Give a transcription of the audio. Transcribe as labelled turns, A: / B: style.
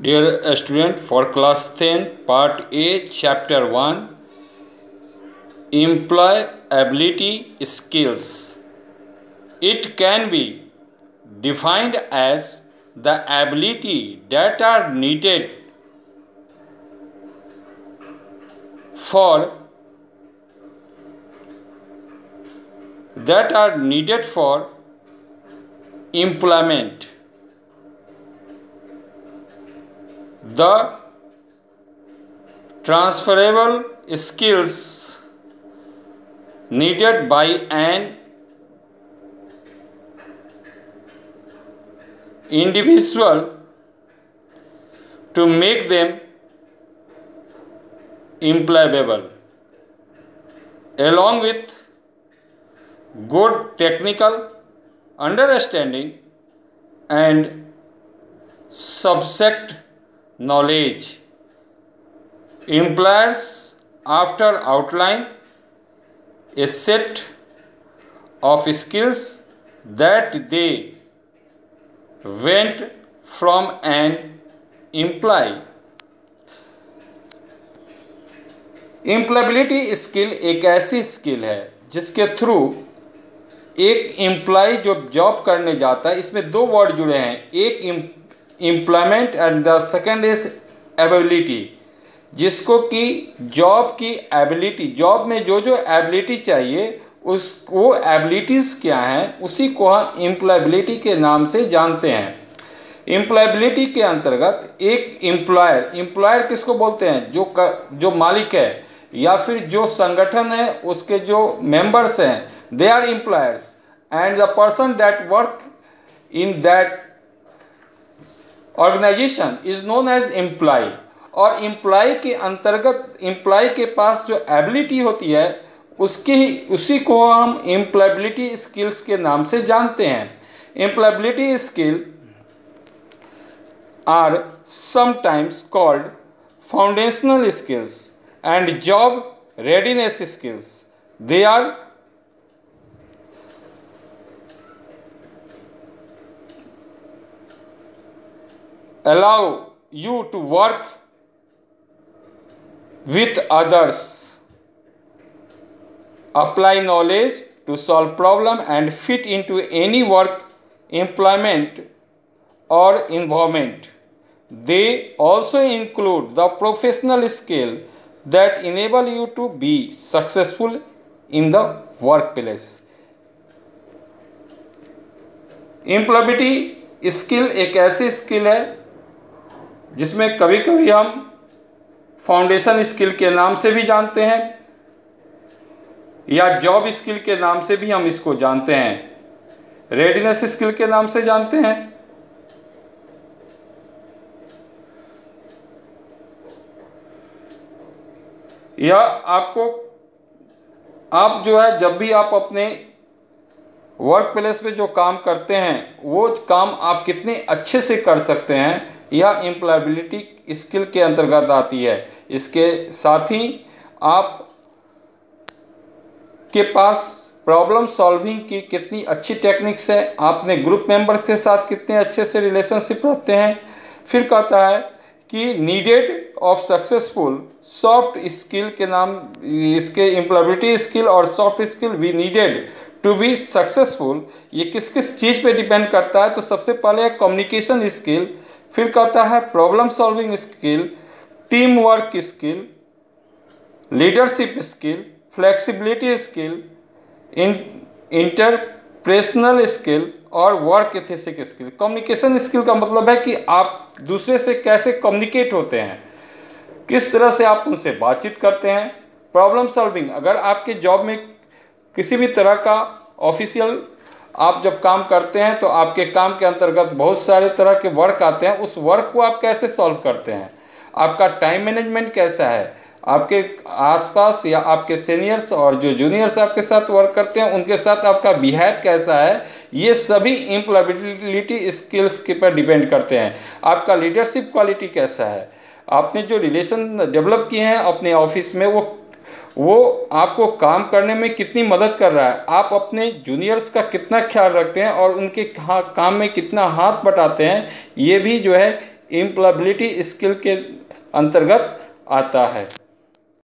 A: Dear student, for class 10, part A, chapter 1, employability skills. It can be defined as the ability that are needed for that are needed for employment the transferable skills needed by an individual to make them employable along with good technical understanding and subject knowledge. Employers, after outline a set of skills that they went from an employee. Employability skill एक ऐसी skill है जिसके through एक employ जो job करने जाता है इसमें दो वर्ड जुड़े हैं एक employment and the second is ability जिसको कि जॉब की एबिलिटी जॉब में जो जो एबिलिटी चाहिए उस वो एबिलिटीज़ क्या हैं उसी को हम एम्प्लॉयबिलिटी के नाम से जानते हैं। एम्प्लॉयबिलिटी के अंतर्गत एक एम्प्लॉयर एम्प्लॉयर किसको बोलते हैं? जो कर, जो मालिक है या फिर जो संगठन है उसके जो मेंबर्स हैं they are employers and the person that work in that organization is known as employ और एम्प्लॉय के अंतर्गत एम्प्लॉय के पास जो एबिलिटी होती है, उसके ही, उसी को हम एम्प्लॉयबिलिटी स्किल्स के नाम से जानते हैं। Employability skill are sometimes called foundational skills and job readiness skills they are allow you to work with others apply knowledge to solve problem and fit into any work employment or environment they also include the professional skill that enable you to be successful in the workplace employability skill एक ऐसी skill है जिसमें कभी कभी हम foundation skill के नाम से भी जानते हैं, या जॉब स्किल के नाम से भी हम इसको जानते हैं। रेडीनेस स्किल के नाम से जानते हैं। या आपको, आप जो है, जब भी आप अपने वर्क प्लेस पे जो काम करते हैं, वो काम आप कितने अच्छे से कर सकते हैं यह एम्प्लॉयबिलिटी स्किल के अंतर्गत आती है। इसके साथ ही आप के पास प्रॉब्लम सॉल्विंग की कितनी अच्छी टेक्निक्स है, आपने ग्रुप मेंबर के साथ कितने अच्छे से रिलेशनशिप रखते हैं। फिर कहता है कि needed of successful soft skill के नाम, इसके एम्प्लॉयबिलिटी स्किल और soft skill we needed to be successful ये किस किस चीज़ पे डिपेंड करता है? तो सबसे पहले है कम्युनिकेशन स्किल फिर कहता है problem solving skill team work skill leadership skill flexibility skill interpersonal skill और वर्क एथिसिक स्किल कम्युनिकेशन स्किल का मतलब है कि आप दूसरे से कैसे कम्युनिकेट होते हैं, किस तरह से आप उनसे बातचीत करते हैं। प्रॉब्लम सॉल्विंग अगर आपके जॉब में किसी भी तरह का ऑफिशियल आप जब काम करते हैं तो आपके काम के अंतर्गत बहुत सारे तरह के वर्क आते हैं। उस वर्क को आप कैसे सॉल्व करते हैं? आपका टाइम मैनेजमेंट कैसा है? आपके आसपास या आपके सीनियर्स और जो जूनियर्स आपके साथ वर्क करते हैं, उनके साथ आपका बिहेव कैसा है? ये सभी एम्प्लॉयबिलिटी स्किल्स के पर डिपेंड करते हैं। आपका लीडरशिप क्वालिटी कैसा है? आपने जो रिलेशन डेवलप किए हैं अपने ऑफ़िस में, वो वो आपको काम करने में कितनी मदद कर रहा है? आप अपने जूनियर्स का कितना ख्याल रखते हैं और उनके काम में कितना हाथ बटाते हैं, ये भी जो है इम्प्लाबिलिटी स्किल के अंतर्गत आता है।